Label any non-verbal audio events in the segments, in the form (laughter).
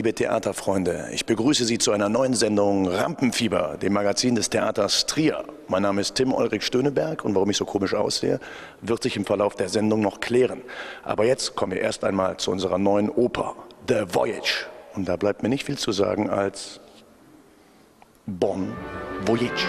liebe Theaterfreunde, ich begrüße Sie zu einer neuen Sendung Rampenfieber, dem Magazin des Theaters Trier. Mein Name ist Tim Ulrich Stöneberg und warum ich so komisch aussehe, wird sich im Verlauf der Sendung noch klären. Aber jetzt kommen wir erst einmal zu unserer neuen Oper, The Voyage. Und da bleibt mir nicht viel zu sagen als Bon Voyage.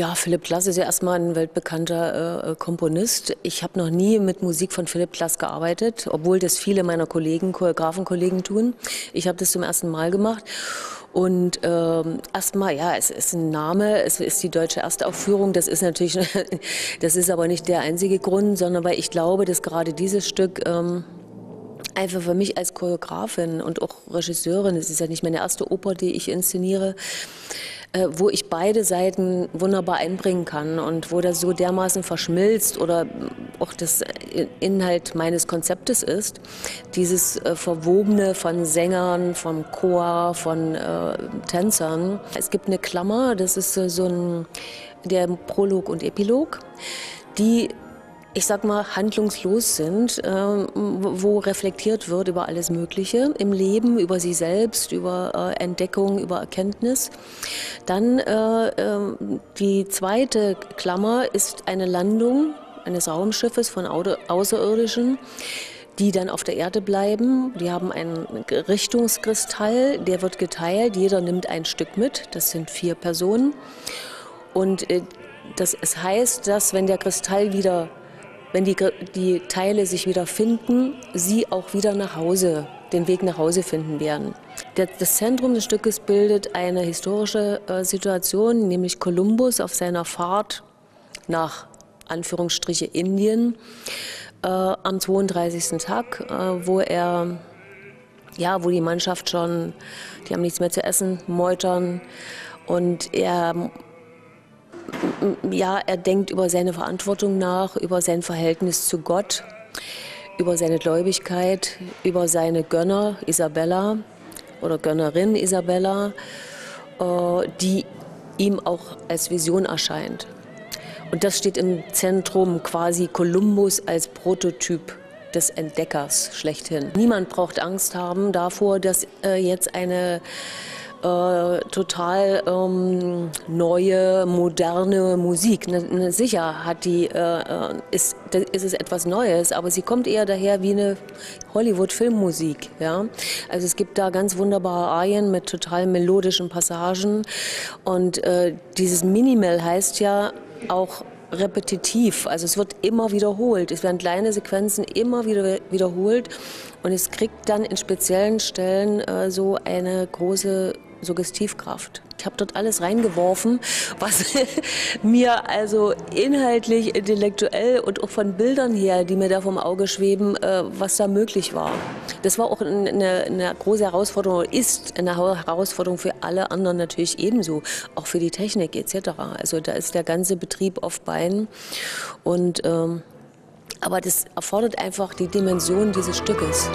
Ja, Philipp Glass ist ja erstmal ein weltbekannter äh, Komponist. Ich habe noch nie mit Musik von Philipp Glass gearbeitet, obwohl das viele meiner Kollegen, Choreografenkollegen tun. Ich habe das zum ersten Mal gemacht. Und ähm, erstmal, ja, es ist ein Name, es ist die deutsche Erstaufführung. Das ist natürlich, (laughs) das ist aber nicht der einzige Grund, sondern weil ich glaube, dass gerade dieses Stück ähm, einfach für mich als Choreografin und auch Regisseurin, es ist ja nicht meine erste Oper, die ich inszeniere, äh, wo ich beide Seiten wunderbar einbringen kann und wo das so dermaßen verschmilzt oder auch das Inhalt meines Konzeptes ist. Dieses äh, Verwobene von Sängern, vom Chor, von äh, Tänzern. Es gibt eine Klammer, das ist äh, so ein der Prolog und Epilog, die ich sag mal, handlungslos sind, äh, wo reflektiert wird über alles Mögliche im Leben, über sie selbst, über äh, Entdeckung, über Erkenntnis. Dann äh, äh die zweite Klammer ist eine Landung eines Raumschiffes von Außerirdischen die dann auf der Erde bleiben. Die haben einen Richtungskristall, der wird geteilt, jeder nimmt ein Stück mit, das sind vier Personen. Und äh, das, es heißt, dass wenn der Kristall wieder wenn die, die Teile sich wieder finden, sie auch wieder nach Hause, den Weg nach Hause finden werden. Das Zentrum des Stückes bildet eine historische äh, Situation, nämlich Kolumbus auf seiner Fahrt nach Anführungsstriche Indien äh, am 32. Tag, äh, wo er ja, wo die Mannschaft schon, die haben nichts mehr zu essen, meutern und er ja, er denkt über seine Verantwortung nach, über sein Verhältnis zu Gott, über seine Gläubigkeit, über seine Gönner Isabella oder Gönnerin Isabella, äh, die ihm auch als Vision erscheint. Und das steht im Zentrum quasi Kolumbus als Prototyp des Entdeckers schlechthin. Niemand braucht Angst haben davor, dass äh, jetzt eine äh, total ähm, neue, moderne Musik. Ne, ne, sicher hat die, äh, äh ist, ist es etwas Neues, aber sie kommt eher daher wie eine Hollywood-Filmmusik. Ja? Also es gibt da ganz wunderbare Arien mit total melodischen Passagen und äh, dieses Minimal heißt ja auch repetitiv. Also es wird immer wiederholt. Es werden kleine Sequenzen immer wieder wiederholt und es kriegt dann in speziellen Stellen äh, so eine große Suggestivkraft. Ich habe dort alles reingeworfen, was (laughs) mir also inhaltlich, intellektuell und auch von Bildern her, die mir da vom Auge schweben, äh, was da möglich war. Das war auch eine, eine große Herausforderung, ist eine Herausforderung für alle anderen natürlich ebenso, auch für die Technik etc. Also da ist der ganze Betrieb auf Beinen und ähm, aber das erfordert einfach die Dimension dieses Stückes.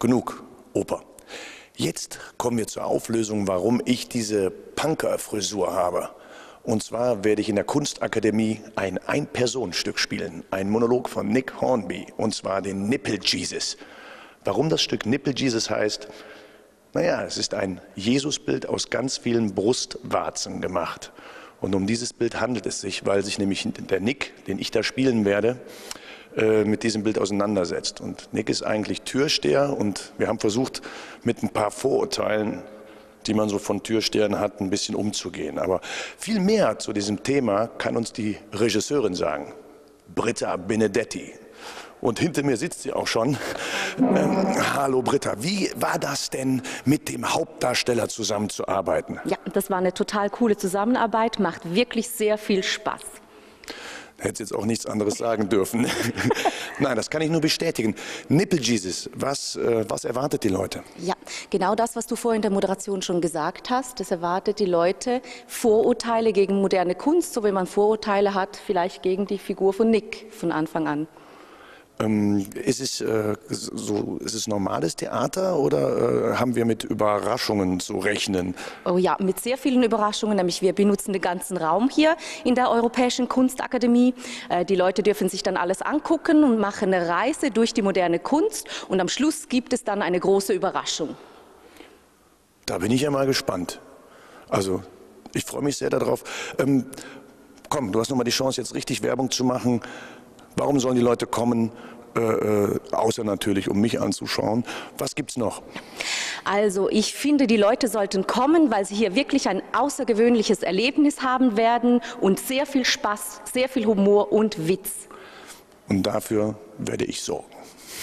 Genug Oper. Jetzt kommen wir zur Auflösung, warum ich diese Punker-Frisur habe. Und zwar werde ich in der Kunstakademie ein Ein-Personen-Stück spielen, ein Monolog von Nick Hornby, und zwar den Nipple Jesus. Warum das Stück Nipple Jesus heißt? Naja, es ist ein Jesusbild aus ganz vielen Brustwarzen gemacht. Und um dieses Bild handelt es sich, weil sich nämlich der Nick, den ich da spielen werde, äh, mit diesem Bild auseinandersetzt. Und Nick ist eigentlich Türsteher und wir haben versucht, mit ein paar Vorurteilen, die man so von Türstehern hat, ein bisschen umzugehen. Aber viel mehr zu diesem Thema kann uns die Regisseurin sagen, Britta Benedetti. Und hinter mir sitzt sie auch schon. Ähm, hallo Britta, wie war das denn, mit dem Hauptdarsteller zusammenzuarbeiten? Ja, das war eine total coole Zusammenarbeit, macht wirklich sehr viel Spaß. Hätte jetzt auch nichts anderes sagen dürfen. (laughs) Nein, das kann ich nur bestätigen. Nipple Jesus, was, äh, was erwartet die Leute? Ja, genau das, was du vorhin in der Moderation schon gesagt hast. Das erwartet die Leute Vorurteile gegen moderne Kunst, so wie man Vorurteile hat, vielleicht gegen die Figur von Nick von Anfang an. Ähm, ist, es, äh, so, ist es normales Theater oder äh, haben wir mit Überraschungen zu rechnen? Oh ja, mit sehr vielen Überraschungen. Nämlich wir benutzen den ganzen Raum hier in der Europäischen Kunstakademie. Äh, die Leute dürfen sich dann alles angucken und machen eine Reise durch die moderne Kunst. Und am Schluss gibt es dann eine große Überraschung. Da bin ich ja mal gespannt. Also ich freue mich sehr darauf. Ähm, komm, du hast nochmal die Chance, jetzt richtig Werbung zu machen. Warum sollen die Leute kommen? Äh, äh, außer natürlich, um mich anzuschauen. Was gibt es noch? Also ich finde, die Leute sollten kommen, weil sie hier wirklich ein außergewöhnliches Erlebnis haben werden und sehr viel Spaß, sehr viel Humor und Witz. Und dafür werde ich sorgen.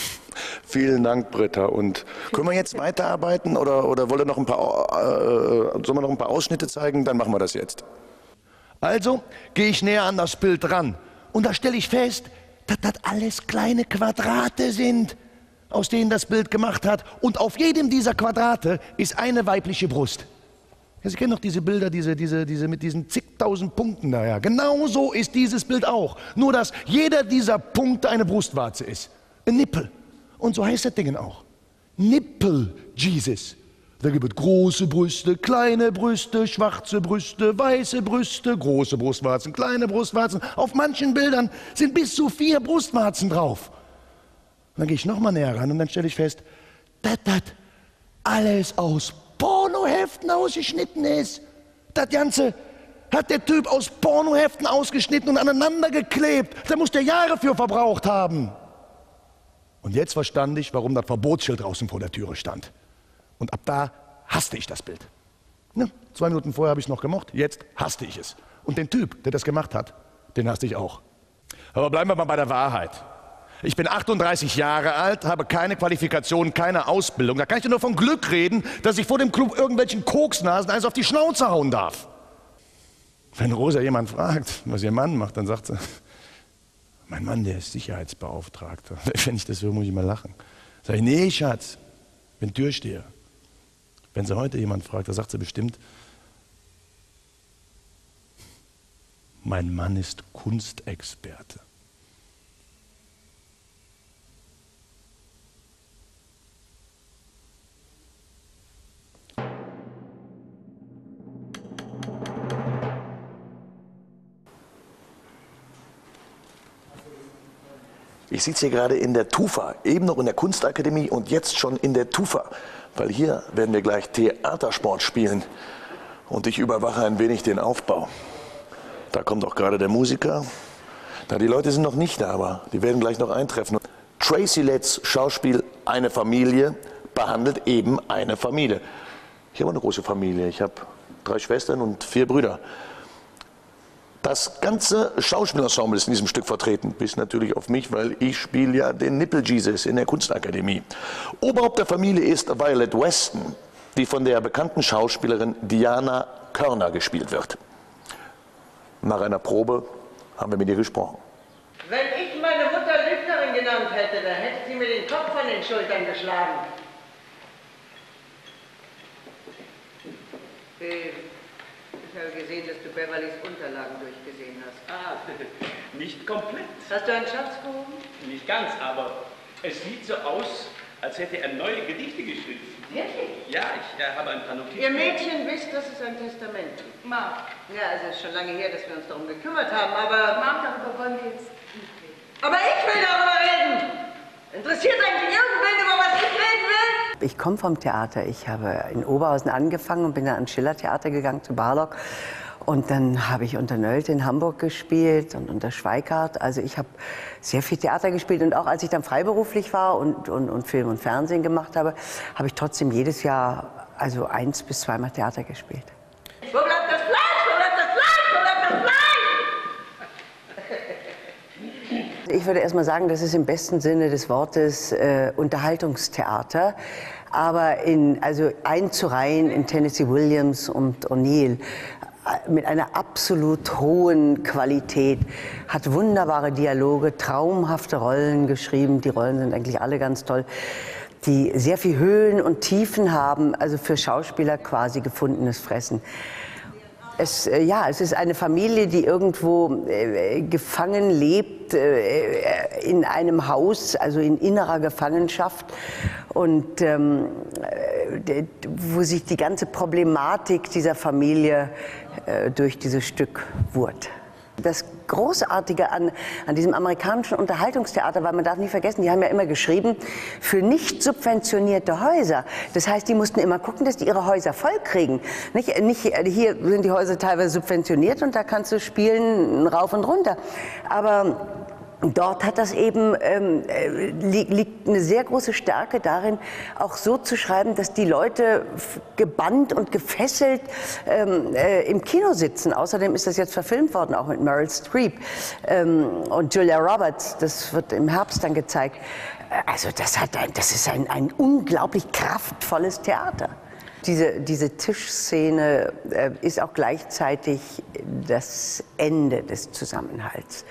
(laughs) Vielen Dank, Britta. Und können wir jetzt (laughs) weiterarbeiten oder, oder wollen noch ein paar, äh, sollen wir noch ein paar Ausschnitte zeigen? Dann machen wir das jetzt. Also gehe ich näher an das Bild ran. Und da stelle ich fest, dass das alles kleine Quadrate sind, aus denen das Bild gemacht hat. Und auf jedem dieser Quadrate ist eine weibliche Brust. Ja, Sie kennen doch diese Bilder, diese, diese, diese mit diesen zigtausend Punkten daher. Genauso ist dieses Bild auch. Nur, dass jeder dieser Punkte eine Brustwarze ist. Ein Nippel. Und so heißt das Ding auch. Nippel Jesus. Da gibt es große Brüste, kleine Brüste, schwarze Brüste, weiße Brüste, große Brustwarzen, kleine Brustwarzen. Auf manchen Bildern sind bis zu vier Brustwarzen drauf. Und dann gehe ich nochmal näher ran und dann stelle ich fest, dass das alles aus Pornoheften ausgeschnitten ist. Das Ganze hat der Typ aus Pornoheften ausgeschnitten und aneinander geklebt. Da muss der Jahre für verbraucht haben. Und jetzt verstand ich, warum das Verbotsschild draußen vor der Türe stand. Und ab da hasste ich das Bild. Ja, zwei Minuten vorher habe ich es noch gemocht, jetzt hasste ich es. Und den Typ, der das gemacht hat, den hasste ich auch. Aber bleiben wir mal bei der Wahrheit. Ich bin 38 Jahre alt, habe keine Qualifikation, keine Ausbildung. Da kann ich nur von Glück reden, dass ich vor dem Club irgendwelchen Koksnasen eins auf die Schnauze hauen darf. Wenn Rosa jemand fragt, was ihr Mann macht, dann sagt sie, mein Mann, der ist Sicherheitsbeauftragter. (laughs) Wenn ich das höre, muss ich mal lachen. Sag ich, nee, Schatz, bin Türsteher. Wenn sie heute jemand fragt, da sagt sie bestimmt, mein Mann ist Kunstexperte. Ich sitze hier gerade in der TUFA, eben noch in der Kunstakademie und jetzt schon in der TUFA weil hier werden wir gleich Theatersport spielen und ich überwache ein wenig den Aufbau. Da kommt auch gerade der Musiker. Na, die Leute sind noch nicht da, aber die werden gleich noch eintreffen. Tracy Letts Schauspiel Eine Familie behandelt eben eine Familie. Ich habe eine große Familie. Ich habe drei Schwestern und vier Brüder. Das ganze Schauspielensemble ist in diesem Stück vertreten, bis natürlich auf mich, weil ich spiele ja den Nipple Jesus in der Kunstakademie. Oberhaupt der Familie ist Violet Weston, die von der bekannten Schauspielerin Diana Körner gespielt wird. Nach einer Probe haben wir mit ihr gesprochen. Wenn ich meine Mutter Lügnerin genannt hätte, dann hätte sie mir den Kopf von den Schultern geschlagen. Äh, ich habe gesehen, dass du Beverlys Unterlagen durchgesehen hast. Ah, (laughs) nicht komplett. Hast du einen Schatz gehoben? Nicht ganz, aber es sieht so aus, als hätte er neue Gedichte geschrieben. Wirklich? Ja, ich äh, habe ein paar Notizen. Ihr Mädchen wisst, dass es ein Testament gibt. Mom, Ja, also es ist schon lange her, dass wir uns darum gekümmert haben, aber... Mom, darüber wollen wir jetzt nicht reden. Aber ich will darüber reden! Interessiert eigentlich irgendwen, über was ich reden will? Ich komme vom Theater. Ich habe in Oberhausen angefangen und bin dann ans Schillertheater gegangen zu Barlock. Und dann habe ich unter Nölte in Hamburg gespielt und unter Schweikart. Also ich habe sehr viel Theater gespielt. Und auch als ich dann freiberuflich war und, und, und Film und Fernsehen gemacht habe, habe ich trotzdem jedes Jahr also eins bis zweimal Theater gespielt. Wo bleibt das Fleisch? Wo bleibt das Fleisch? Wo bleibt das Fleisch? Ich würde erst mal sagen, das ist im besten Sinne des Wortes äh, Unterhaltungstheater. Aber in, also einzureihen in Tennessee Williams und O'Neill äh, mit einer absolut hohen Qualität, hat wunderbare Dialoge, traumhafte Rollen geschrieben. Die Rollen sind eigentlich alle ganz toll die sehr viel Höhen und Tiefen haben, also für Schauspieler quasi gefundenes Fressen. Es, äh, ja, es ist eine Familie, die irgendwo äh, gefangen lebt äh, in einem Haus, also in innerer Gefangenschaft und ähm, äh, wo sich die ganze Problematik dieser Familie äh, durch dieses Stück wurt. Das Großartige an, an diesem amerikanischen Unterhaltungstheater, weil man darf nie vergessen, die haben ja immer geschrieben, für nicht subventionierte Häuser. Das heißt, die mussten immer gucken, dass die ihre Häuser voll kriegen. Nicht, nicht, hier sind die Häuser teilweise subventioniert und da kannst du spielen rauf und runter. Aber Dort hat das eben ähm, äh, li liegt eine sehr große Stärke darin, auch so zu schreiben, dass die Leute gebannt und gefesselt ähm, äh, im Kino sitzen. Außerdem ist das jetzt verfilmt worden, auch mit Meryl Streep ähm, und Julia Roberts. Das wird im Herbst dann gezeigt. Also das, hat ein, das ist ein, ein unglaublich kraftvolles Theater. Diese, diese Tischszene äh, ist auch gleichzeitig das Ende des Zusammenhalts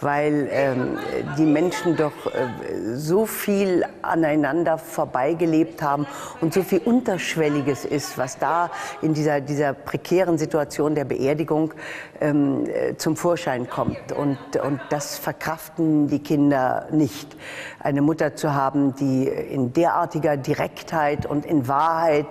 weil ähm, die Menschen doch äh, so viel aneinander vorbeigelebt haben und so viel Unterschwelliges ist, was da in dieser, dieser prekären Situation der Beerdigung ähm, äh, zum Vorschein kommt. Und, und das verkraften die Kinder nicht. Eine Mutter zu haben, die in derartiger Direktheit und in Wahrheit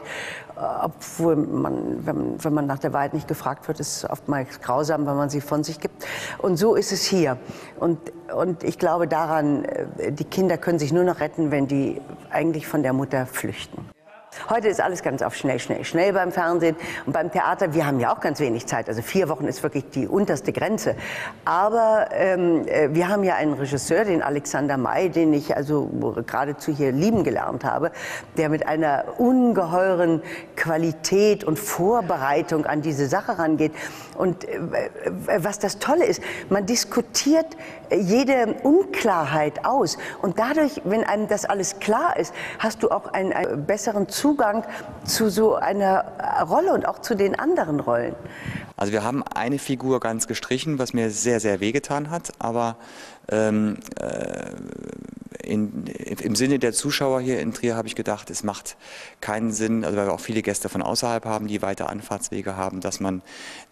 obwohl man, wenn, wenn, man nach der Wahrheit nicht gefragt wird, ist es oftmals grausam, wenn man sie von sich gibt. Und so ist es hier. Und, und ich glaube daran, äh, die Kinder können sich nur noch retten, wenn die eigentlich von der Mutter flüchten. Heute ist alles ganz auf schnell, schnell, schnell beim Fernsehen und beim Theater. Wir haben ja auch ganz wenig Zeit. Also vier Wochen ist wirklich die unterste Grenze. Aber ähm, äh, wir haben ja einen Regisseur, den Alexander May, den ich also geradezu hier lieben gelernt habe, der mit einer ungeheuren Qualität und Vorbereitung an diese Sache rangeht. Und äh, was das Tolle ist, man diskutiert jede Unklarheit aus. Und dadurch, wenn einem das alles klar ist, hast du auch einen, einen besseren Zugang zu so einer Rolle und auch zu den anderen Rollen. Also wir haben eine Figur ganz gestrichen, was mir sehr, sehr wehgetan hat, aber ähm, äh, in, im Sinne der Zuschauer hier in Trier habe ich gedacht, es macht keinen Sinn, also weil wir auch viele Gäste von außerhalb haben, die weite Anfahrtswege haben, dass man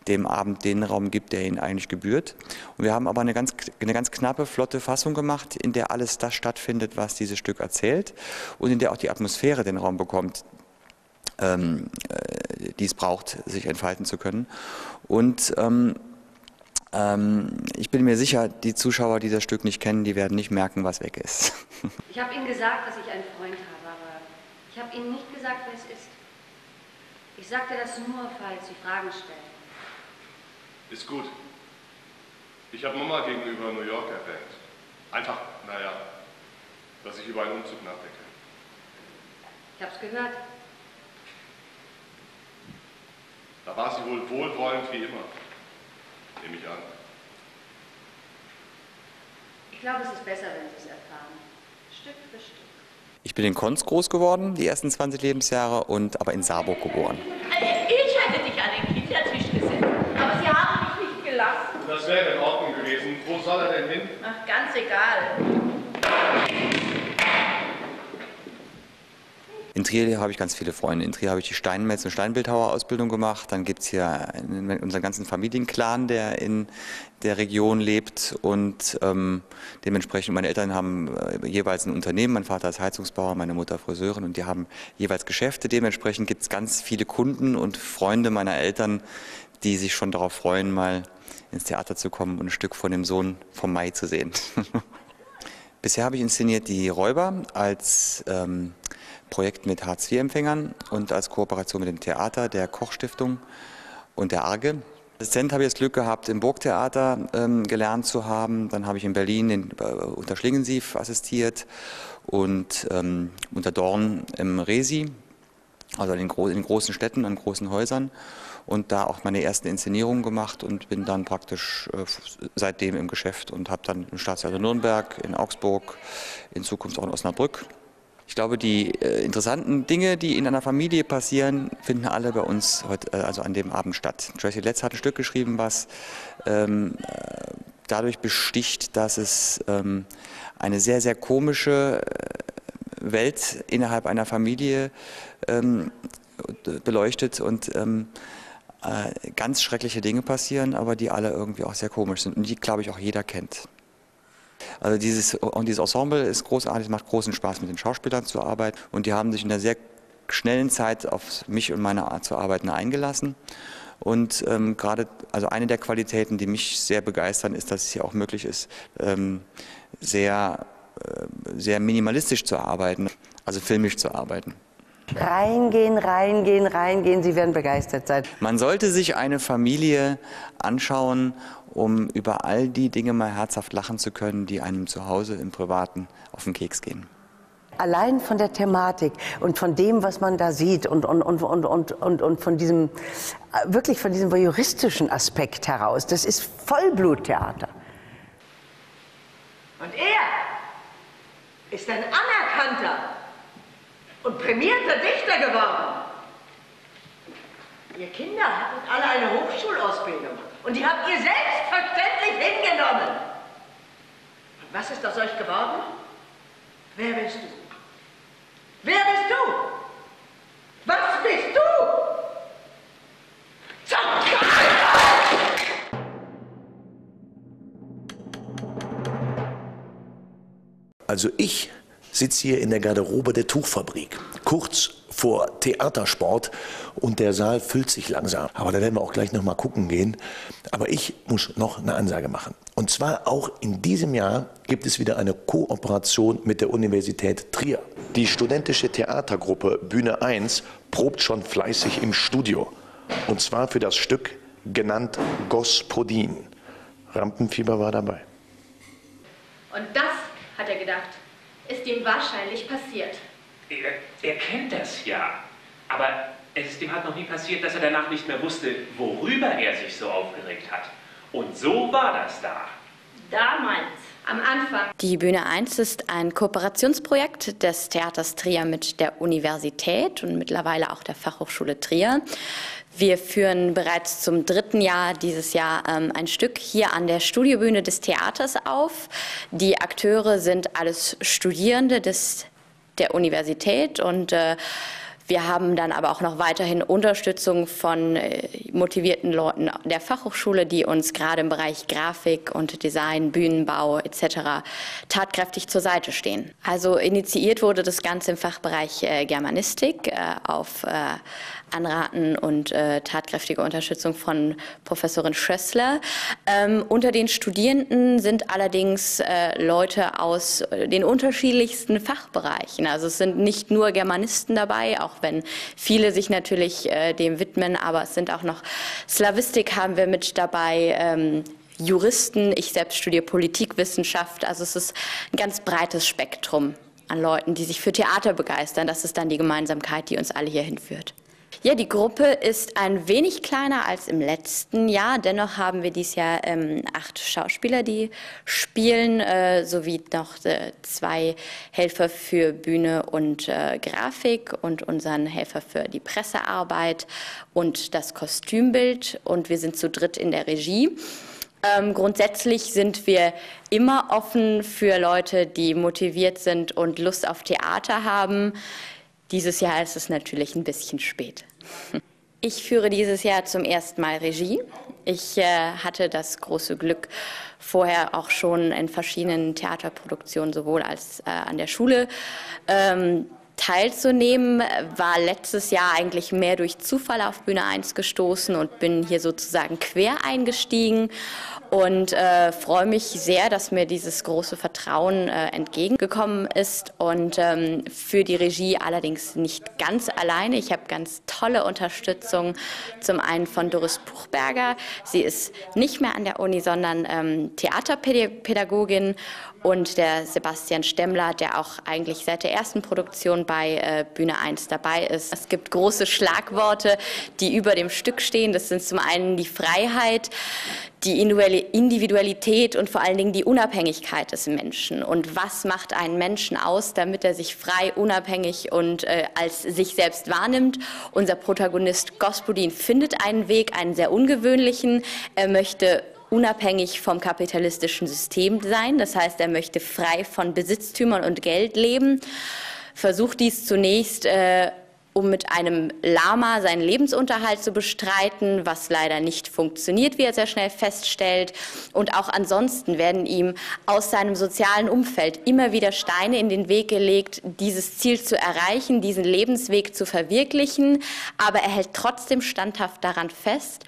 dem Abend den Raum gibt, der ihnen eigentlich gebührt. Und wir haben aber eine ganz, eine ganz knappe, flotte Fassung gemacht, in der alles das stattfindet, was dieses Stück erzählt und in der auch die Atmosphäre den Raum bekommt, ähm, äh, die es braucht, sich entfalten zu können. Und ähm, ich bin mir sicher, die Zuschauer, die das Stück nicht kennen, die werden nicht merken, was weg ist. (laughs) Ich habe Ihnen gesagt, dass ich einen Freund habe, aber ich habe Ihnen nicht gesagt, wer es ist. Ich sagte das nur, falls Sie Fragen stellen. Ist gut. Ich habe Mama gegenüber New York erwähnt. Einfach, naja, dass ich über einen Umzug nachdenke. Ich habe es gehört. Da war sie wohl wohlwollend wie immer. Nehme ich an. Ich glaube, es ist besser, wenn Sie es erfahren. Stück für Stück. Ich bin in Konz groß geworden, die ersten 20 Lebensjahre, und aber in Saarburg geboren. Ich hätte dich an den Kindertisch gesetzt, aber Sie haben mich nicht gelassen. Das wäre in Ordnung gewesen. Wo soll er denn hin? Ach, ganz egal. In Trier habe ich ganz viele Freunde. In Trier habe ich die Steinmetz- und Steinbildhauer-Ausbildung gemacht. Dann gibt es hier unseren ganzen Familienclan, der in der Region lebt und ähm, dementsprechend meine Eltern haben äh, jeweils ein Unternehmen. Mein Vater ist Heizungsbauer, meine Mutter Friseurin und die haben jeweils Geschäfte. Dementsprechend gibt es ganz viele Kunden und Freunde meiner Eltern, die sich schon darauf freuen, mal ins Theater zu kommen und ein Stück von dem Sohn vom Mai zu sehen. (laughs) Bisher habe ich inszeniert die Räuber als ähm, Projekt mit Hartz-IV-Empfängern und als Kooperation mit dem Theater, der Kochstiftung und der Arge. Als Assistent habe ich das Glück gehabt, im Burgtheater ähm, gelernt zu haben. Dann habe ich in Berlin den, äh, unter Schlingensief assistiert und ähm, unter Dorn im Resi, also in, gro in großen Städten, an großen Häusern und da auch meine ersten Inszenierungen gemacht und bin dann praktisch äh, seitdem im Geschäft und habe dann im Staatstheater Nürnberg, in Augsburg, in Zukunft auch in Osnabrück. Ich glaube, die äh, interessanten Dinge, die in einer Familie passieren, finden alle bei uns heute, äh, also an dem Abend statt. Tracy Letts hat ein Stück geschrieben, was ähm, äh, dadurch besticht, dass es ähm, eine sehr, sehr komische äh, Welt innerhalb einer Familie ähm, beleuchtet und ähm, äh, ganz schreckliche Dinge passieren, aber die alle irgendwie auch sehr komisch sind und die, glaube ich, auch jeder kennt. Also dieses, und dieses Ensemble ist großartig, macht großen Spaß, mit den Schauspielern zu arbeiten und die haben sich in der sehr schnellen Zeit auf mich und meine Art zu arbeiten eingelassen. Und ähm, gerade, also eine der Qualitäten, die mich sehr begeistern, ist, dass es hier auch möglich ist, ähm, sehr, äh, sehr minimalistisch zu arbeiten, also filmisch zu arbeiten. Reingehen, reingehen, reingehen, Sie werden begeistert sein. Man sollte sich eine Familie anschauen, um über all die Dinge mal herzhaft lachen zu können, die einem zu Hause im Privaten auf den Keks gehen. Allein von der Thematik und von dem, was man da sieht und, und, und, und, und, und, und von diesem, wirklich von diesem juristischen Aspekt heraus, das ist Vollbluttheater. Und er ist ein anerkannter und prämierter Dichter geworden. Ihr Kinder hatten alle eine Hochschulausbildung und die habt ihr selbstverständlich hingenommen. Und was ist aus euch geworden? Wer bist du? Wer bist du? Was bist du? Zum Also ich sitze hier in der Garderobe der Tuchfabrik, kurz vor Theatersport und der Saal füllt sich langsam. Aber da werden wir auch gleich noch mal gucken gehen. Aber ich muss noch eine Ansage machen. Und zwar auch in diesem Jahr gibt es wieder eine Kooperation mit der Universität Trier. Die studentische Theatergruppe Bühne 1 probt schon fleißig im Studio. Und zwar für das Stück genannt Gospodin. Rampenfieber war dabei. Und das, hat er gedacht, ist ihm wahrscheinlich passiert. Er, er kennt das ja. Aber es ist ihm halt noch nie passiert, dass er danach nicht mehr wusste, worüber er sich so aufgeregt hat. Und so war das da. Damals, am Anfang. Die Bühne 1 ist ein Kooperationsprojekt des Theaters Trier mit der Universität und mittlerweile auch der Fachhochschule Trier. Wir führen bereits zum dritten Jahr dieses Jahr ähm, ein Stück hier an der Studiobühne des Theaters auf. Die Akteure sind alles Studierende des, der Universität und äh, wir haben dann aber auch noch weiterhin Unterstützung von äh, motivierten Leuten der Fachhochschule, die uns gerade im Bereich Grafik und Design, Bühnenbau etc. tatkräftig zur Seite stehen. Also initiiert wurde das Ganze im Fachbereich äh, Germanistik auf Anraten und äh, tatkräftige Unterstützung von Professorin Schössler. Ähm, unter den Studierenden sind allerdings äh, Leute aus äh, den unterschiedlichsten Fachbereichen. Also es sind nicht nur Germanisten dabei, auch wenn viele sich natürlich äh, dem widmen, aber es sind auch noch Slavistik haben wir mit dabei. Ähm, Juristen, ich selbst studiere Politikwissenschaft, also es ist ein ganz breites Spektrum an Leuten, die sich für Theater begeistern. Das ist dann die Gemeinsamkeit, die uns alle hier hinführt. Ja, die Gruppe ist ein wenig kleiner als im letzten Jahr. Dennoch haben wir dieses Jahr ähm, acht Schauspieler, die spielen, äh, sowie noch äh, zwei Helfer für Bühne und äh, Grafik und unseren Helfer für die Pressearbeit und das Kostümbild. Und wir sind zu dritt in der Regie. Ähm, grundsätzlich sind wir immer offen für Leute, die motiviert sind und Lust auf Theater haben. Dieses Jahr ist es natürlich ein bisschen spät. Ich führe dieses Jahr zum ersten Mal Regie. Ich äh, hatte das große Glück, vorher auch schon in verschiedenen Theaterproduktionen sowohl als äh, an der Schule ähm, teilzunehmen. War letztes Jahr eigentlich mehr durch Zufall auf Bühne 1 gestoßen und bin hier sozusagen quer eingestiegen und äh, freue mich sehr, dass mir dieses große Vertrauen äh, entgegengekommen ist und ähm, für die Regie allerdings nicht ganz alleine. Ich habe ganz tolle Unterstützung, zum einen von Doris Buchberger. Sie ist nicht mehr an der Uni, sondern ähm, Theaterpädagogin und der Sebastian Stemmler, der auch eigentlich seit der ersten Produktion bei äh, Bühne 1 dabei ist. Es gibt große Schlagworte, die über dem Stück stehen. Das sind zum einen die Freiheit, die Individualität und vor allen Dingen die Unabhängigkeit des Menschen. Und was macht einen Menschen aus, damit er sich frei, unabhängig und äh, als sich selbst wahrnimmt? Unser Protagonist Gospodin findet einen Weg, einen sehr ungewöhnlichen. Er möchte unabhängig vom kapitalistischen System sein. Das heißt, er möchte frei von Besitztümern und Geld leben, versucht dies zunächst äh, um mit einem Lama seinen Lebensunterhalt zu bestreiten, was leider nicht funktioniert, wie er sehr schnell feststellt. Und auch ansonsten werden ihm aus seinem sozialen Umfeld immer wieder Steine in den Weg gelegt, dieses Ziel zu erreichen, diesen Lebensweg zu verwirklichen. Aber er hält trotzdem standhaft daran fest.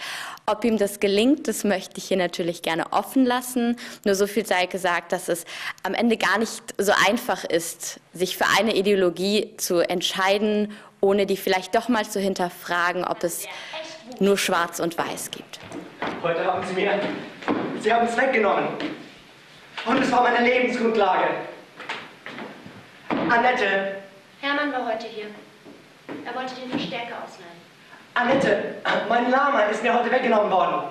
Ob ihm das gelingt, das möchte ich hier natürlich gerne offen lassen. Nur so viel sei gesagt, dass es am Ende gar nicht so einfach ist, sich für eine Ideologie zu entscheiden ohne die vielleicht doch mal zu hinterfragen, ob es nur schwarz und weiß gibt. Heute haben Sie mir, Sie haben es weggenommen. Und es war meine Lebensgrundlage. Annette. Hermann war heute hier. Er wollte den Verstärker ausleihen. Annette, mein Lama ist mir heute weggenommen worden.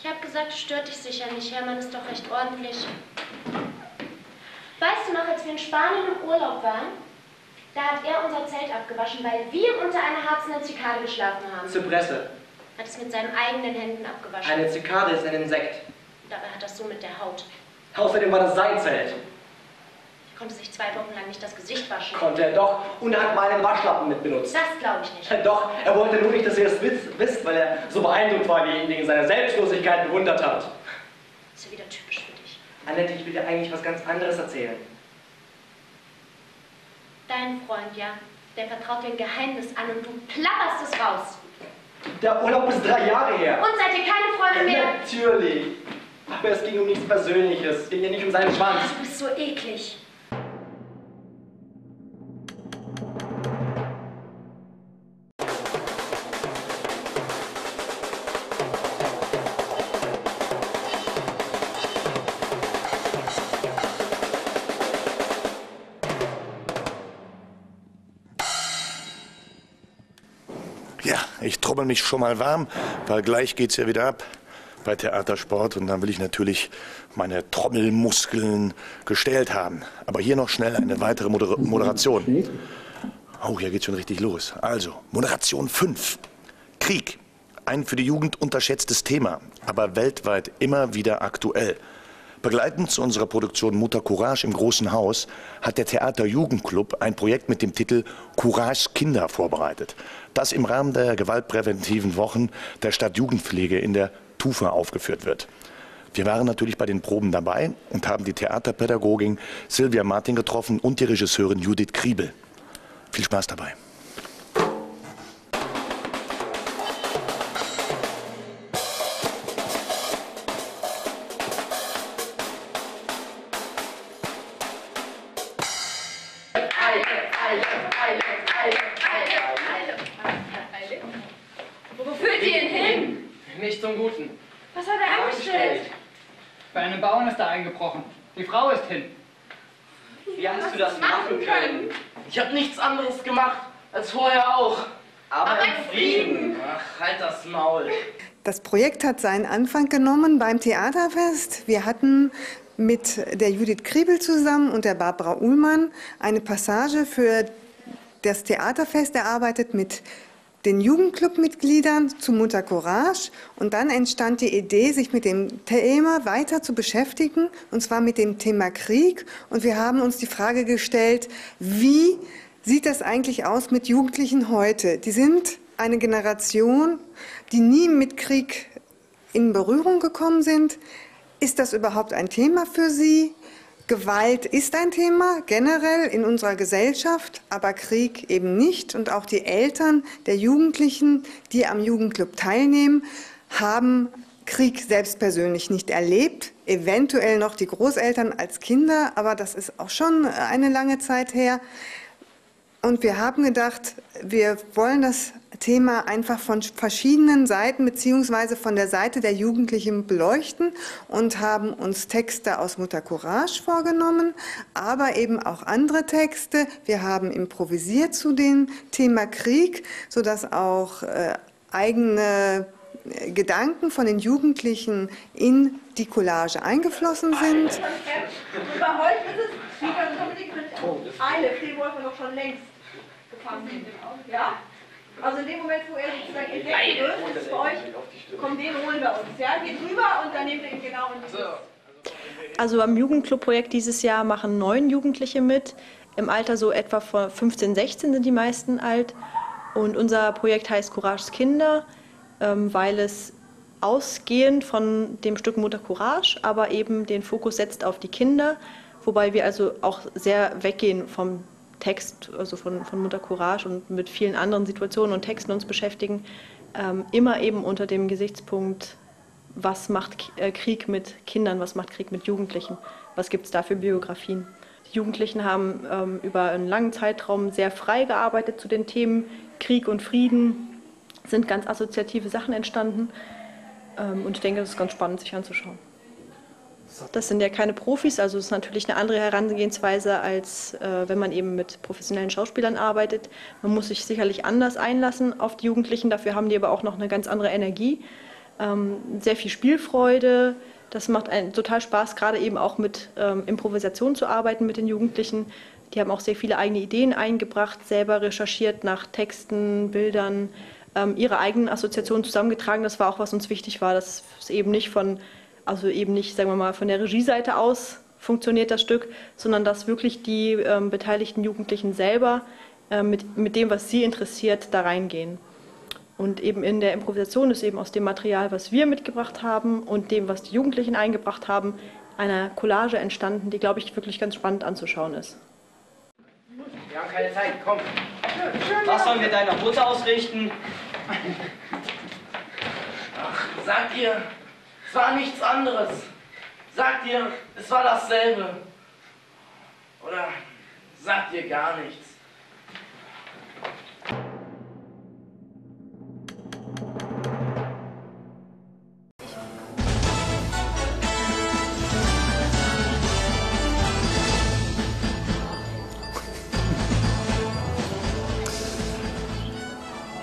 Ich habe gesagt, stört dich sicher nicht. Hermann ist doch recht ordentlich. Weißt du noch, als wir in Spanien im Urlaub waren? Da hat er unser Zelt abgewaschen, weil wir unter einer harzenden Zikade geschlafen haben. Zypresse. Hat es mit seinen eigenen Händen abgewaschen. Eine Zikade ist ein Insekt. Dabei hat das so mit der Haut. Außerdem war das sein Zelt. Er konnte sich zwei Wochen lang nicht das Gesicht waschen. Konnte er doch. Und er hat meinen Waschlappen mitbenutzt. Das glaube ich nicht. (laughs) Doch, er wollte nur nicht, dass ihr es wisst, weil er so beeindruckt war, wie ihn wegen seiner Selbstlosigkeit bewundert hat. Ist ja wieder typisch. Annette, ich will dir eigentlich was ganz anderes erzählen. Dein Freund, ja, der vertraut dir ein Geheimnis an und du plapperst es raus. Der Urlaub ist drei Jahre her. Und seid ihr keine Freunde mehr? Natürlich. Aber es ging um nichts Persönliches. Es ging ja nicht um seinen Schwanz. Du bist so eklig. Ich trommel mich schon mal warm, weil gleich geht's ja wieder ab bei Theatersport und dann will ich natürlich meine Trommelmuskeln gestellt haben. Aber hier noch schnell eine weitere Moder Moderation. Oh, hier geht's schon richtig los. Also, Moderation 5. Krieg. Ein für die Jugend unterschätztes Thema, aber weltweit immer wieder aktuell. Begleitend zu unserer Produktion Mutter Courage im Großen Haus hat der Theater Jugendclub ein Projekt mit dem Titel Courage Kinder vorbereitet, das im Rahmen der gewaltpräventiven Wochen der Stadtjugendpflege in der Tufa aufgeführt wird. Wir waren natürlich bei den Proben dabei und haben die Theaterpädagogin Silvia Martin getroffen und die Regisseurin Judith Kriebel. Viel Spaß dabei. Eingebrochen. Die Frau ist hin. Wie hast du das machen können? Ich habe nichts anderes gemacht als vorher auch. Aber, Aber im Frieden. Ach, halt das Maul. Das Projekt hat seinen Anfang genommen beim Theaterfest. Wir hatten mit der Judith Kriebel zusammen und der Barbara Uhlmann eine Passage für das Theaterfest erarbeitet mit den Jugendclubmitgliedern zu Mutter Courage und dann entstand die Idee, sich mit dem Thema weiter zu beschäftigen, und zwar mit dem Thema Krieg. Und wir haben uns die Frage gestellt, wie sieht das eigentlich aus mit Jugendlichen heute? Die sind eine Generation, die nie mit Krieg in Berührung gekommen sind. Ist das überhaupt ein Thema für sie? Gewalt ist ein Thema generell in unserer Gesellschaft, aber Krieg eben nicht. Und auch die Eltern der Jugendlichen, die am Jugendclub teilnehmen, haben Krieg selbst persönlich nicht erlebt. Eventuell noch die Großeltern als Kinder, aber das ist auch schon eine lange Zeit her. Und wir haben gedacht, wir wollen das Thema einfach von verschiedenen Seiten beziehungsweise von der Seite der Jugendlichen beleuchten und haben uns Texte aus Mutter Courage vorgenommen, aber eben auch andere Texte. Wir haben improvisiert zu dem Thema Krieg, sodass auch äh, eigene äh, Gedanken von den Jugendlichen in die Collage eingeflossen sind. Über heute ist es, wie kann Dominik mit wollen wir doch schon längst gefangen Ja? Also in dem Moment, wo er sozusagen entdeckt wird, ist für euch, komm, den holen wir uns. Ja? Geht rüber und dann nehmt ihr ihn genau in die Also am Jugendclub-Projekt dieses Jahr machen neun Jugendliche mit. Im Alter so etwa von 15, 16 sind die meisten alt. Und unser Projekt heißt Courages Kinder, ähm, weil es ausgehend von dem Stück Mutter Courage, aber eben den Fokus setzt auf die Kinder, wobei wir also auch sehr weggehen vom Text, also von, von Mutter Courage und mit vielen anderen Situationen und Texten uns beschäftigen, ähm, immer eben unter dem Gesichtspunkt, was macht äh, Krieg mit Kindern, was macht Krieg mit Jugendlichen, was gibt es da für Biografien. Die Jugendlichen haben ähm, über einen langen Zeitraum sehr frei gearbeitet zu den Themen Krieg und Frieden, sind ganz assoziative Sachen entstanden ähm, und ich denke, das ist ganz spannend, sich anzuschauen. Das sind ja keine Profis, also es ist natürlich eine andere Herangehensweise, als äh, wenn man eben mit professionellen Schauspielern arbeitet. Man muss sich sicherlich anders einlassen auf die Jugendlichen, dafür haben die aber auch noch eine ganz andere Energie, ähm, sehr viel Spielfreude. Das macht einen total Spaß, gerade eben auch mit ähm, Improvisation zu arbeiten mit den Jugendlichen. Die haben auch sehr viele eigene Ideen eingebracht, selber recherchiert nach Texten, Bildern, ähm, ihre eigenen Assoziationen zusammengetragen. Das war auch, was uns wichtig war, dass es eben nicht von also eben nicht, sagen wir mal, von der Regieseite aus funktioniert das Stück, sondern dass wirklich die ähm, beteiligten Jugendlichen selber äh, mit, mit dem, was sie interessiert, da reingehen. Und eben in der Improvisation ist eben aus dem Material, was wir mitgebracht haben und dem, was die Jugendlichen eingebracht haben, eine Collage entstanden, die, glaube ich, wirklich ganz spannend anzuschauen ist. Wir haben keine Zeit, komm. Was sollen wir deiner Mutter ausrichten? Ach, sagt ihr, es war nichts anderes. Sagt ihr, es war dasselbe. Oder sagt ihr gar nichts.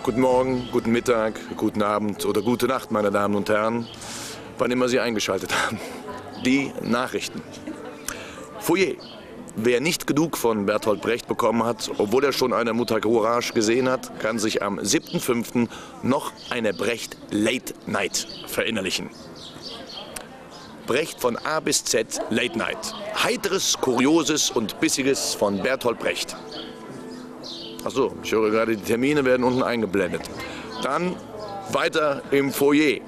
Guten Morgen, guten Mittag, guten Abend oder gute Nacht, meine Damen und Herren wann immer Sie eingeschaltet haben. Die Nachrichten. Foyer. Wer nicht genug von Bertolt Brecht bekommen hat, obwohl er schon eine Mutter Courage gesehen hat, kann sich am 7.5. noch eine Brecht Late Night verinnerlichen. Brecht von A bis Z Late Night. Heiteres, Kurioses und Bissiges von Bertolt Brecht. Achso, ich höre gerade, die Termine werden unten eingeblendet. Dann weiter im Foyer.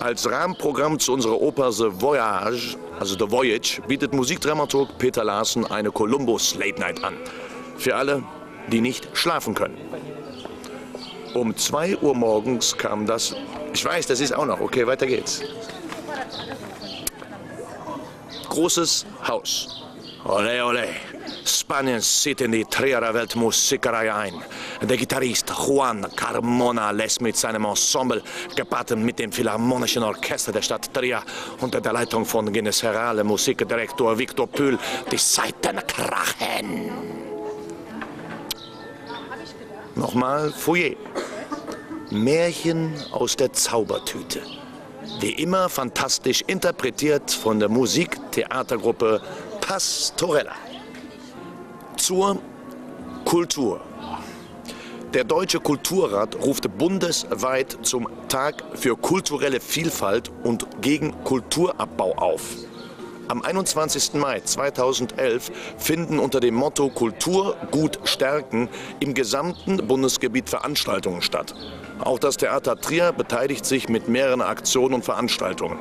Als Rahmenprogramm zu unserer Oper The Voyage, also The Voyage, bietet Musikdramaturg Peter Larsen eine Columbus Late Night an. Für alle, die nicht schlafen können. Um 2 Uhr morgens kam das. Ich weiß, das ist auch noch. Okay, weiter geht's. Großes Haus. Ole, ole. Spanien zieht in die Trierer Weltmusikerei ein. Der Gitarrist Juan Carmona lässt mit seinem Ensemble, gepaart mit dem Philharmonischen Orchester der Stadt Trier unter der Leitung von Generale Musikdirektor Viktor Pühl die Seiten krachen. Nochmal Foyer. Märchen aus der Zaubertüte. Wie immer fantastisch interpretiert von der Musiktheatergruppe Pastorella zur Kultur. Der Deutsche Kulturrat ruft bundesweit zum Tag für kulturelle Vielfalt und gegen Kulturabbau auf. Am 21. Mai 2011 finden unter dem Motto Kultur gut stärken im gesamten Bundesgebiet Veranstaltungen statt. Auch das Theater Trier beteiligt sich mit mehreren Aktionen und Veranstaltungen.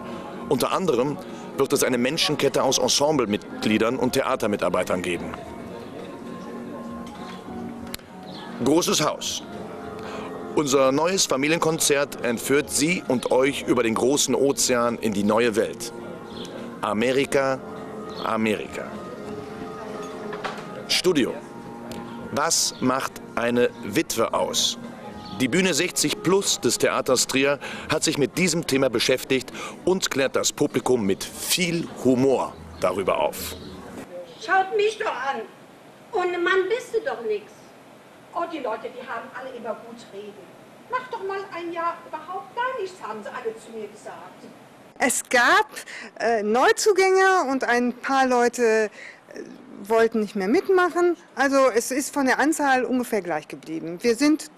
Unter anderem wird es eine Menschenkette aus Ensemblemitgliedern und Theatermitarbeitern geben. Großes Haus. Unser neues Familienkonzert entführt Sie und euch über den großen Ozean in die neue Welt. Amerika, Amerika. Studio. Was macht eine Witwe aus? Die Bühne 60 Plus des Theaters Trier hat sich mit diesem Thema beschäftigt und klärt das Publikum mit viel Humor darüber auf. Schaut mich doch an. Ohne Mann bist du doch nichts. Oh, die Leute, die haben alle immer gut reden. Mach doch mal ein Jahr überhaupt gar nichts, haben sie alle zu mir gesagt. Es gab äh, Neuzugänge und ein paar Leute äh, wollten nicht mehr mitmachen. Also es ist von der Anzahl ungefähr gleich geblieben. Wir sind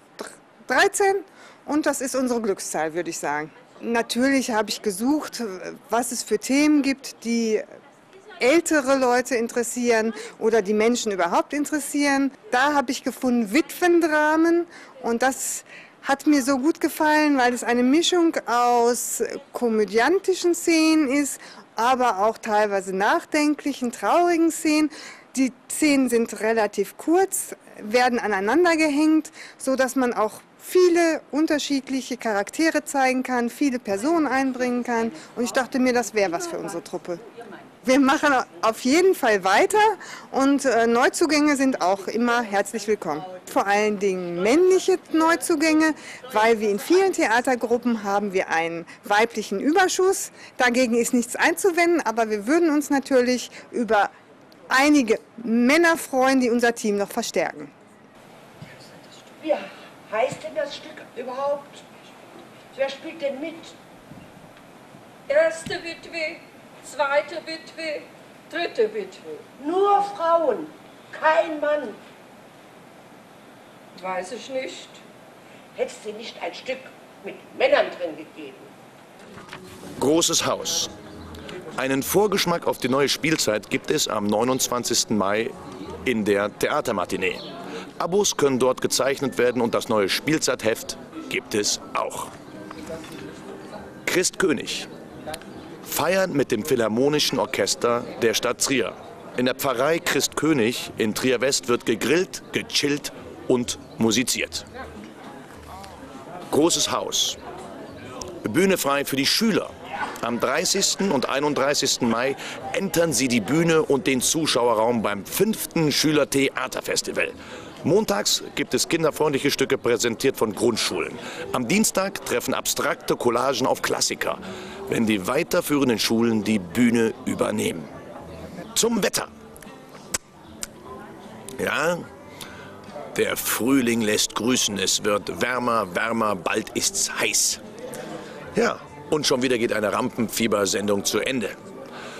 13 und das ist unsere Glückszahl, würde ich sagen. Natürlich habe ich gesucht, was es für Themen gibt, die ältere Leute interessieren oder die Menschen überhaupt interessieren. Da habe ich gefunden Witwendramen und das hat mir so gut gefallen, weil es eine Mischung aus komödiantischen Szenen ist, aber auch teilweise nachdenklichen, traurigen Szenen. Die Szenen sind relativ kurz, werden aneinander gehängt, so dass man auch viele unterschiedliche Charaktere zeigen kann, viele Personen einbringen kann. Und ich dachte mir, das wäre was für unsere Truppe. Wir machen auf jeden Fall weiter und äh, Neuzugänge sind auch immer herzlich willkommen. Vor allen Dingen männliche Neuzugänge, weil wir in vielen Theatergruppen haben wir einen weiblichen Überschuss. Dagegen ist nichts einzuwenden, aber wir würden uns natürlich über einige Männer freuen, die unser Team noch verstärken. Wie heißt denn das Stück überhaupt? Wer spielt denn mit? Erste Witwe, zweite Witwe, dritte Witwe. Nur Frauen, kein Mann. Weiß ich nicht. Hättest du nicht ein Stück mit Männern drin gegeben? Großes Haus. Einen Vorgeschmack auf die neue Spielzeit gibt es am 29. Mai in der Theatermatinee. Abos können dort gezeichnet werden und das neue Spielzeitheft gibt es auch. Christ König. Feiern mit dem Philharmonischen Orchester der Stadt Trier. In der Pfarrei Christ König in Trier West wird gegrillt, gechillt und musiziert. Großes Haus. Bühne frei für die Schüler. Am 30. und 31. Mai entern sie die Bühne und den Zuschauerraum beim fünften Schülertheaterfestival. Montags gibt es kinderfreundliche Stücke präsentiert von Grundschulen. Am Dienstag treffen abstrakte Collagen auf Klassiker, wenn die weiterführenden Schulen die Bühne übernehmen. Zum Wetter. Ja, der Frühling lässt grüßen. Es wird wärmer, wärmer, bald ist's heiß. Ja, und schon wieder geht eine Rampenfiebersendung zu Ende.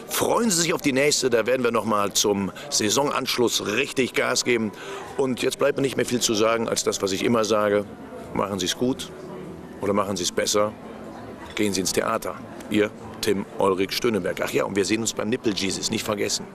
Freuen Sie sich auf die nächste, da werden wir noch mal zum Saisonanschluss richtig Gas geben. Und jetzt bleibt mir nicht mehr viel zu sagen als das, was ich immer sage. Machen Sie es gut oder machen Sie es besser. Gehen Sie ins Theater. Ihr Tim Ulrich Stöneberg. Ach ja, und wir sehen uns beim Nippel Jesus, nicht vergessen.